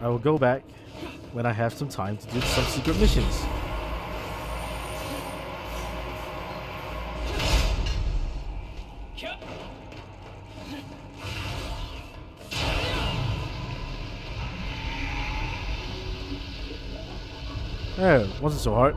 I will go back when I have some time to do some secret missions. Yeah, wasn't so hard.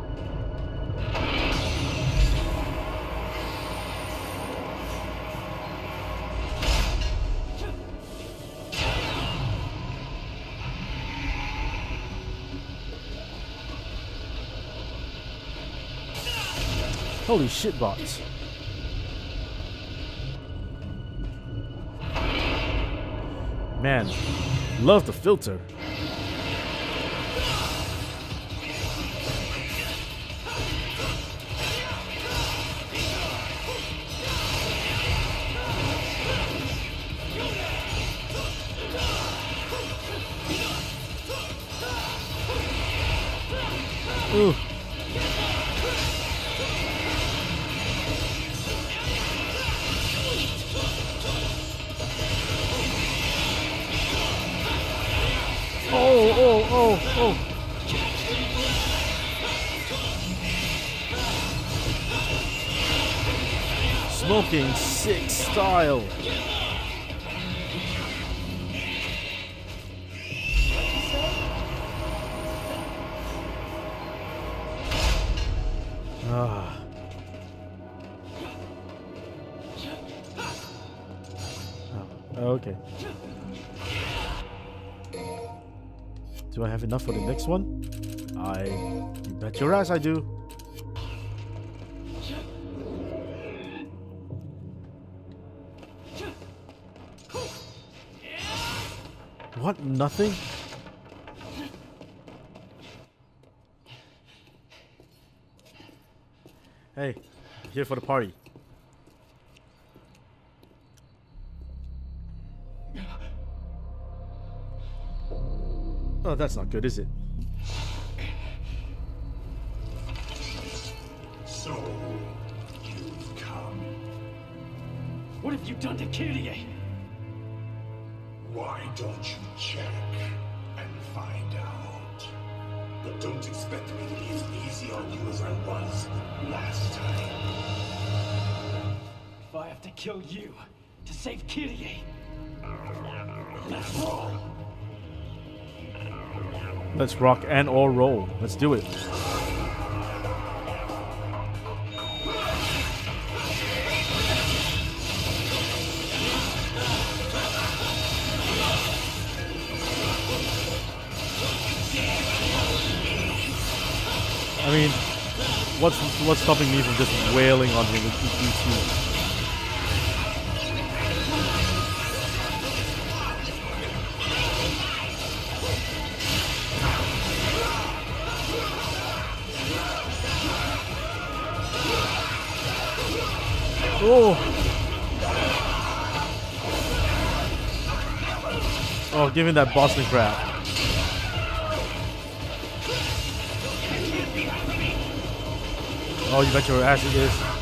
Holy shit bots. Man, love the filter. Style. Ah. Oh, okay. Do I have enough for the next one? I. You bet your ass I do. What? Nothing? Hey, here for the party. Oh, that's not good, is it? So, you've come. What have you done to Kyrie? Why don't you check and find out? But don't expect me to be as easy on you as I was last time. If I have to kill you to save Kyrie, Let's roll. Let's rock and or roll. Let's do it. What's what's stopping me from just wailing on him with EQ2? Oh. Oh, give me that Boston crab. Oh, you bet your ass it is.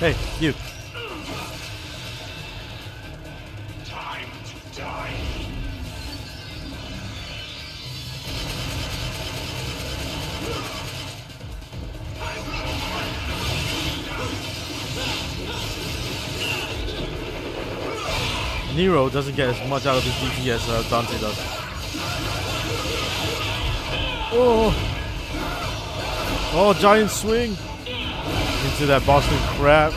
Hey, you. Time to die. Nero doesn't get as much out of his DP as uh, Dante does. Oh. Oh, giant swing into that Boston Crab,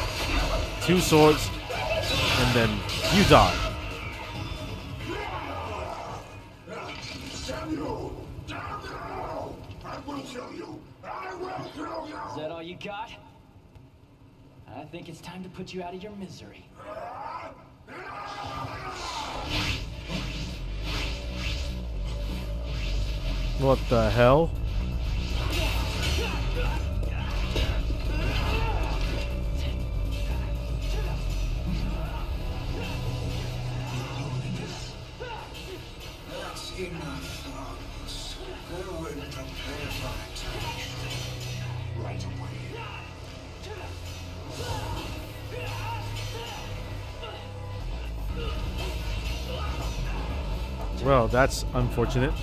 two swords, and then you die. Is that all you got? I think it's time to put you out of your misery. What the hell? Enough. Go and prepare for attack. Right away. Well, that's unfortunate.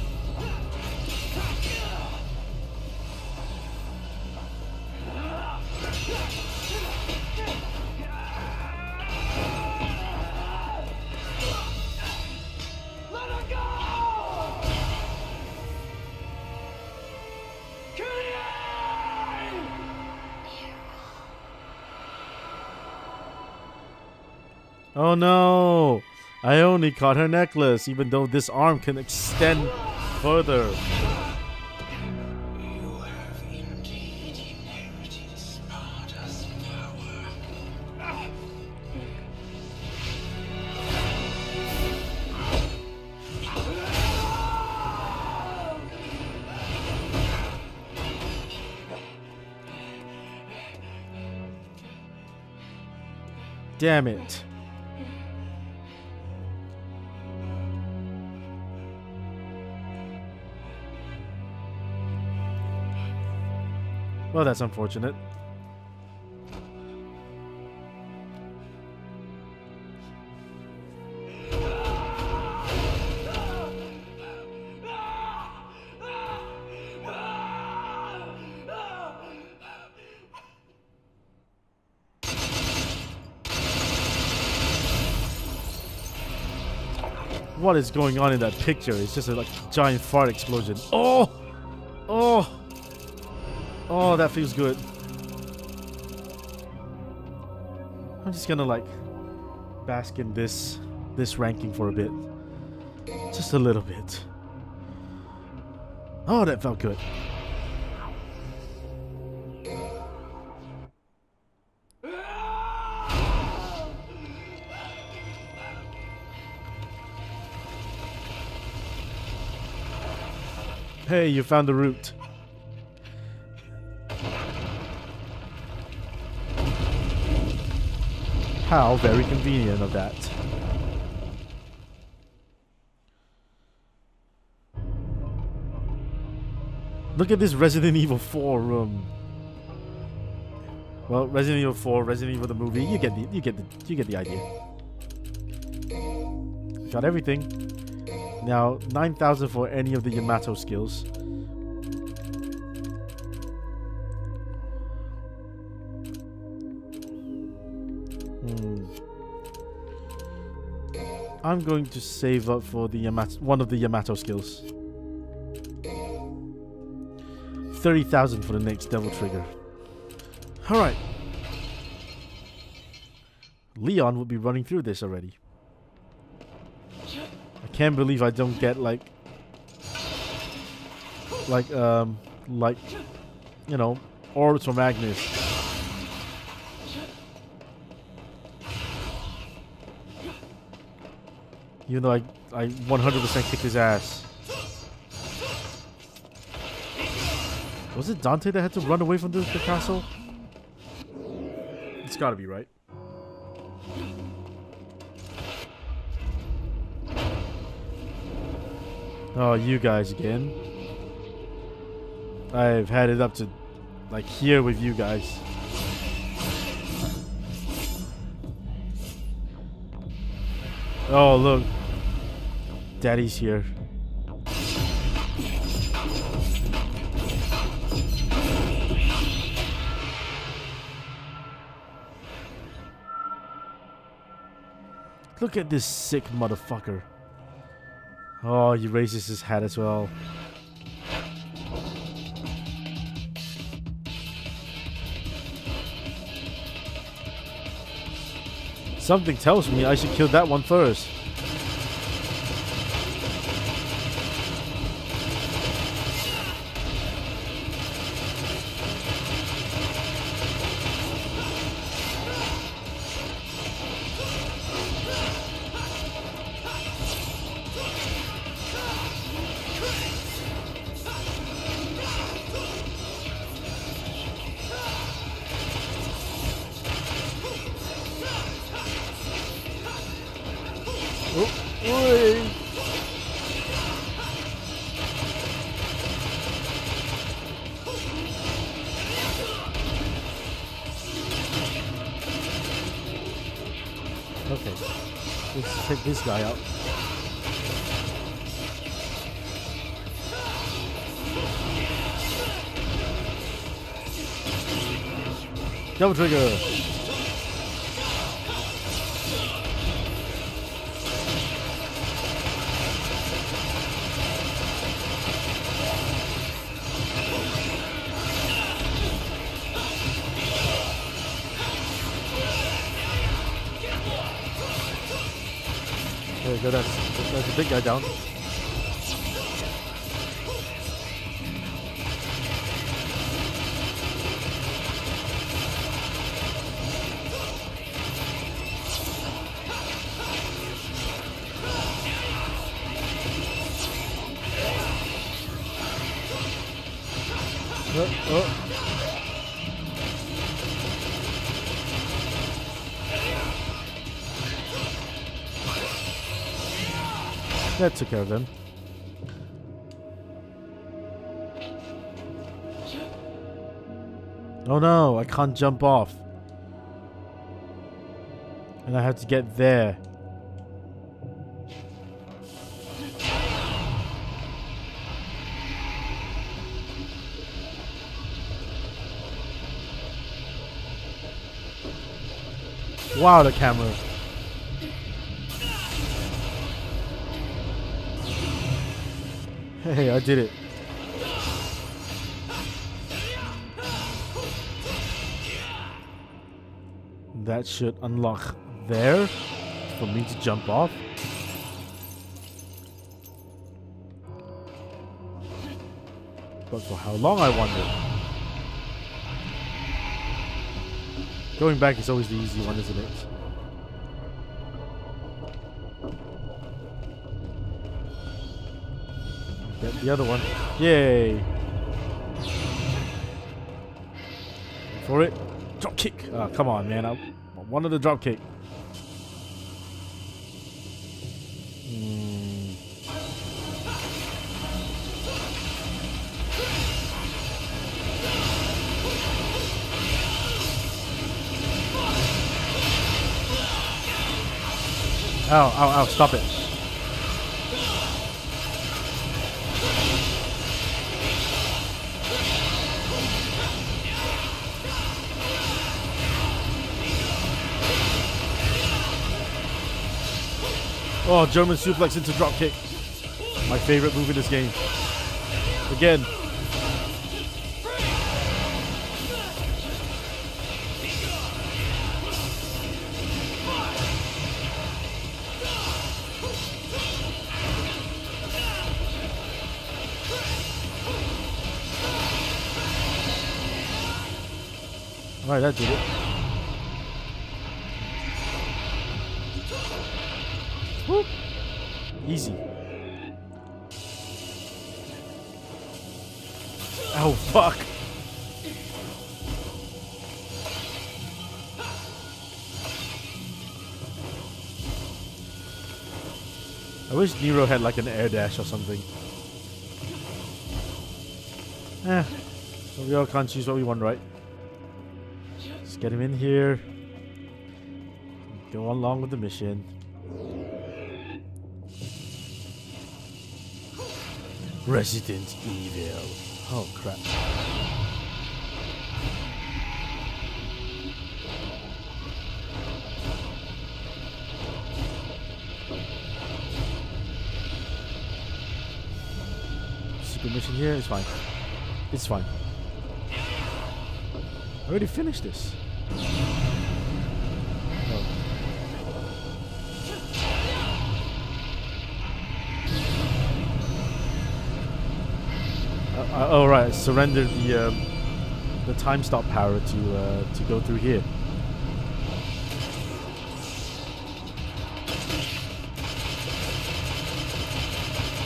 Oh no! I only caught her necklace, even though this arm can extend further. Damn it. Well, that's unfortunate. What is going on in that picture? It's just a like giant fart explosion. Oh! Oh, that feels good. I'm just gonna like bask in this this ranking for a bit. Just a little bit. Oh, that felt good. Hey, you found the route. How very convenient of that. Look at this Resident Evil 4 room. Well, Resident Evil 4, Resident Evil the movie, you get the you get the you get the idea. Got everything. Now, 9,000 for any of the Yamato skills. I'm going to save up for the Yamato, one of the Yamato skills. 30,000 for the next Devil Trigger. Alright. Leon will be running through this already. I can't believe I don't get like like um like you know orbs from Agnus. Even though I I 100% kicked his ass. Was it Dante that had to run away from the, the castle? It's gotta be right. Oh, you guys again. I've had it up to like here with you guys. Oh, look. Daddy's here. Look at this sick motherfucker. Oh, he raises his hat as well. Something tells me I should kill that one first. Okay, let's take this guy out. Devil Trigger. Go, that's, that's a big guy down. Oh, oh. That took care of them. Oh no, I can't jump off. And I have to get there. Wow, the camera. Hey, I did it. That should unlock there for me to jump off. But for how long, I wonder. Going back is always the easy one, isn't it? The other one. Yay! For it. Drop kick. Ah, come on, man. I wanted the drop kick. Hmm. Ow, ow, ow, stop it. Oh, German suplex into drop kick. My favorite move in this game. Again. Alright, that did it. Easy. Oh, fuck. I wish Nero had like an air dash or something. Eh, so we all can't choose what we want, right? Let's get him in here. Go along with the mission. Resident Evil. Oh crap. Secret mission here, it's fine. It's fine. I already finished this. Uh, oh right, surrender the um, the time stop power to uh, to go through here.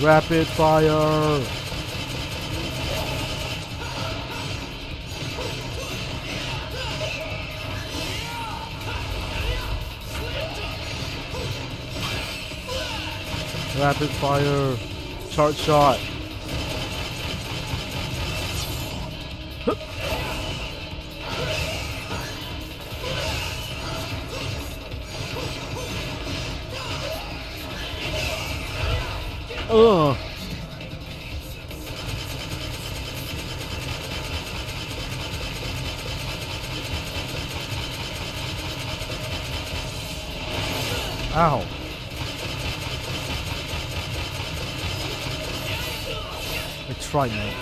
Rapid fire. Rapid fire. Charge shot. I tried.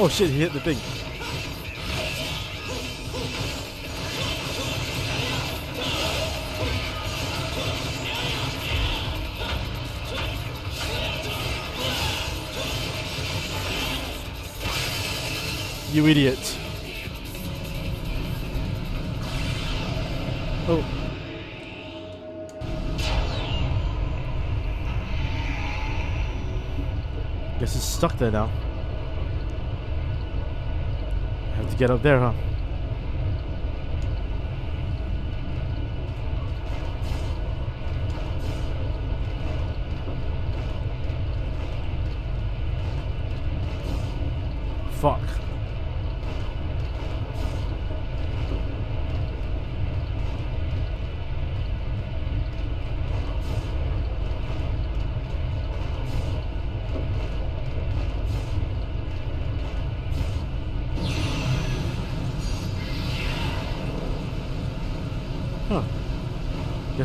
Oh shit, he hit the thing. You idiot. Stuck there now. Have to get up there, huh? Fuck.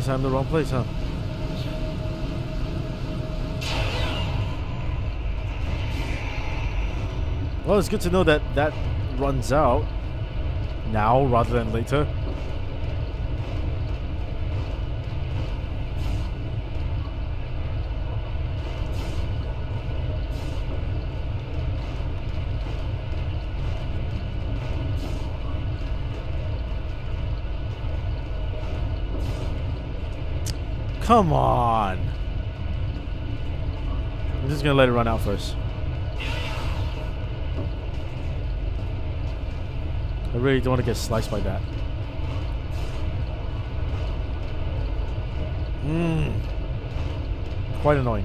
Guess I'm the wrong place, huh? Well, it's good to know that that runs out now rather than later. Come on. I'm just gonna let it run out first. I really don't want to get sliced by that. Mmm. Quite annoying.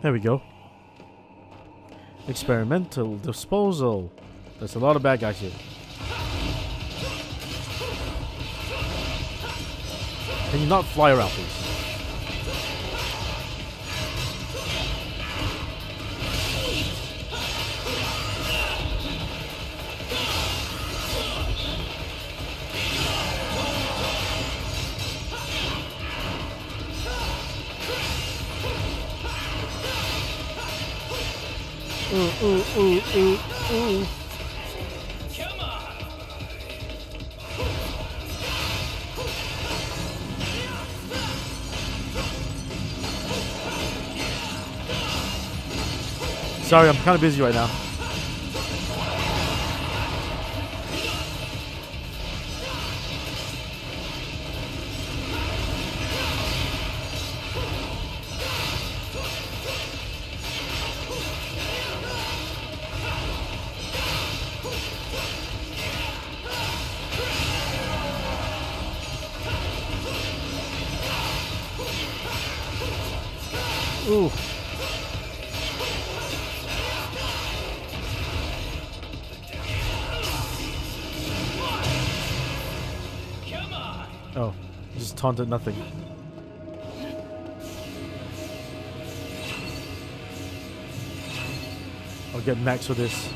There we go. Experimental disposal. There's a lot of bad guys here. Can you not fly around, please? Ooh, ooh, ooh, ooh, ooh. Sorry, I'm kind of busy right now. Oh, just taunted nothing. I'll get max for this.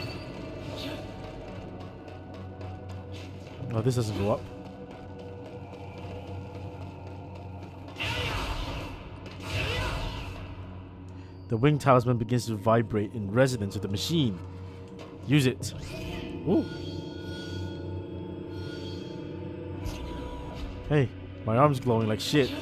Oh, this doesn't go up. The wing talisman begins to vibrate in resonance with the machine. Use it. Ooh. Hey, my arm's glowing like shit.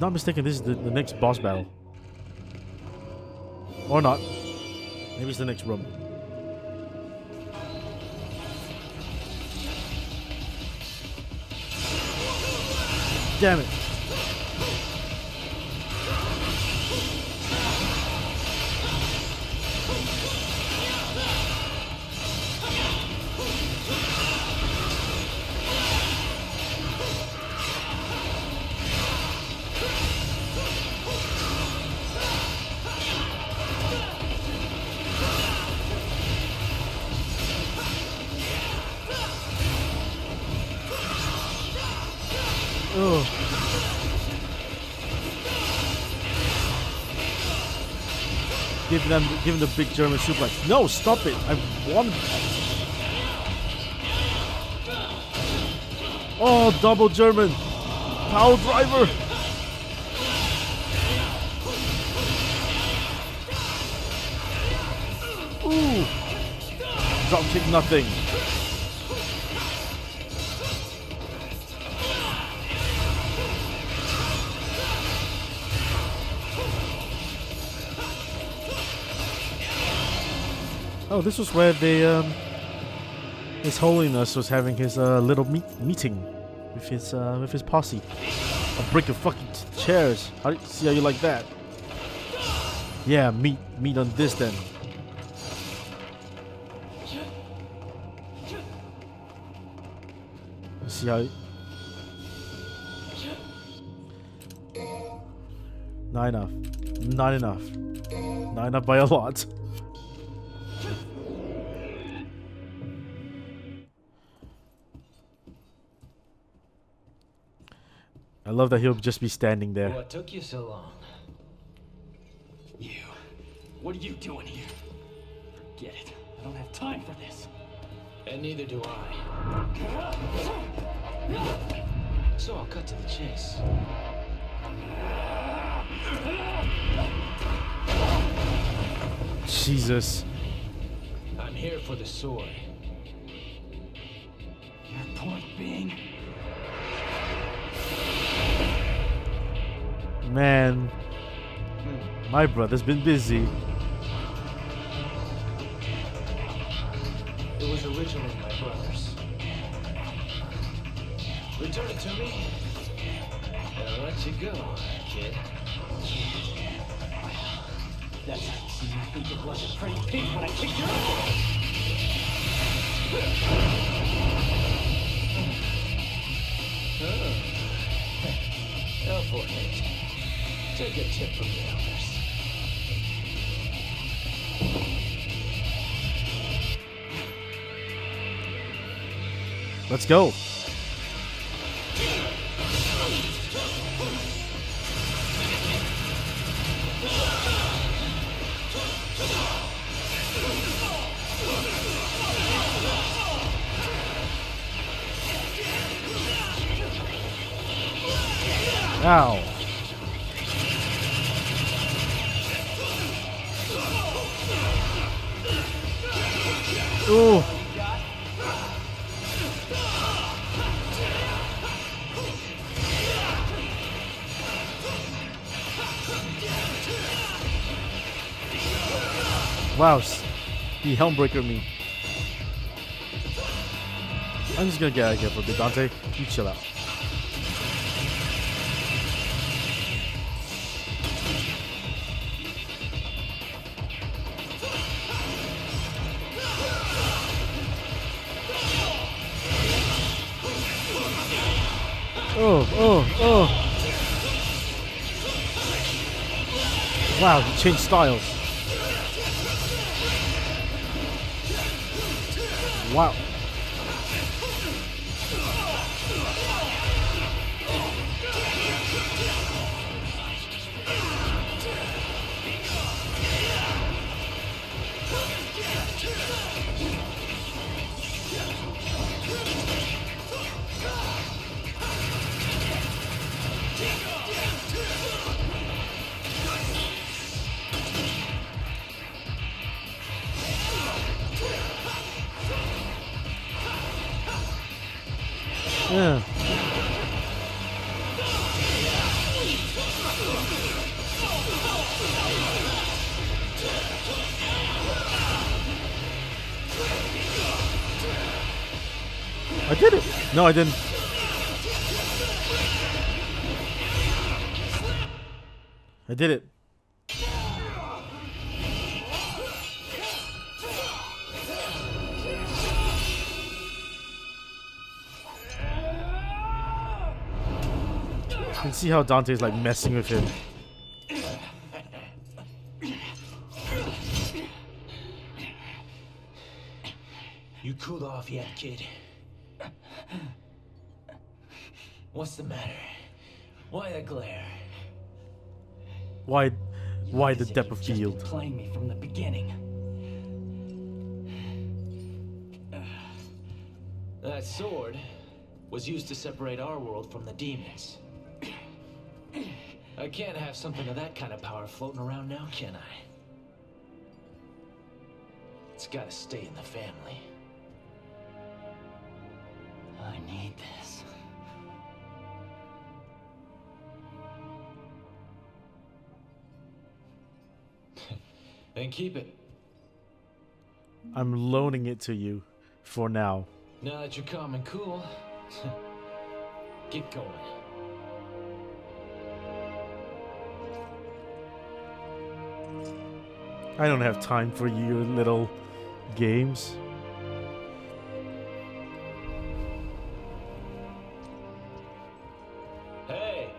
not mistaken, this is the, the next boss battle. Or not. Maybe it's the next room. Damn it. Them, give them the big German suplex. No, stop it! I want. Oh, double German power driver. Ooh, drop kick nothing. Oh, this was where the um, His Holiness was having his uh, little meet meeting with his uh, with his posse. I'll break your fucking chairs. How do you, see how you like that? Yeah, meet meet on this then. See how? Not enough. Not enough. Not enough by a lot. I love that he'll just be standing there. What took you so long? You. What are you doing here? Forget it. I don't have time for this. And neither do I. So I'll cut to the chase. Jesus. I'm here for the sword. Your point being, Man. My brother's been busy. It was originally my brother's. Return it to me, and I'll let you go, kid. that's see me think it wasn't pretty pink when I kicked your ass. Go for it. Take a tip from the elders. Let's go. Ooh. Wow, s- he helmbreaker me. I'm just gonna get out of here for a bit, Dante. You chill out. Oh, oh, oh. Wow, he changed styles. Wow. No, I didn't. I did it. You can see how Dante's like messing with him. You cooled off yet, kid? What's the matter? Why the glare? Why, why the depth of field? Playing me from the beginning. Uh, that sword was used to separate our world from the demons. I can't have something of that kind of power floating around now, can I? It's gotta stay in the family. I need this. Then keep it. I'm loaning it to you, for now. Now that you're calm and cool, get going. I don't have time for your little games. Hey!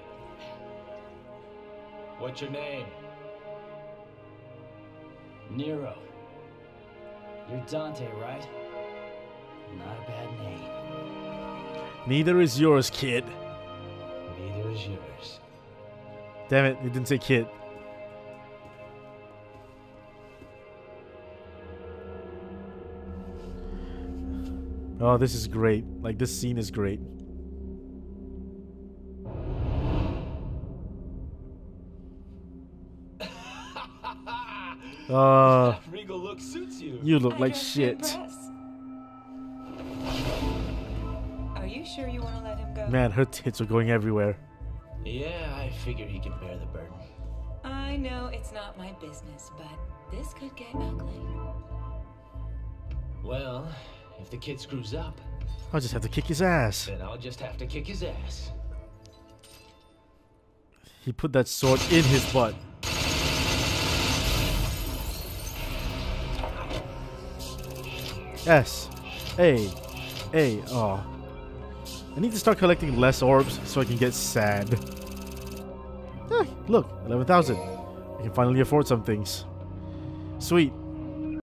What's your name? Nero. You're Dante, right? Not a bad name. Neither is yours, kid. Neither is yours. Damn it, you didn't say kid. Oh, this is great. Like, this scene is great. Uh, Regal look suits you. you look I like shit. Are you sure you want to let him go? Man, her tits are going everywhere. Yeah, I figure he can bear the burden. I know it's not my business, but this could get ugly. Well, if the kid screws up, I'll just have to kick his ass. then I'll just have to kick his ass. He put that sword in his butt. S. A. A. Oh. I need to start collecting less orbs so I can get sad. Eh, look, 11,000. I can finally afford some things. Sweet.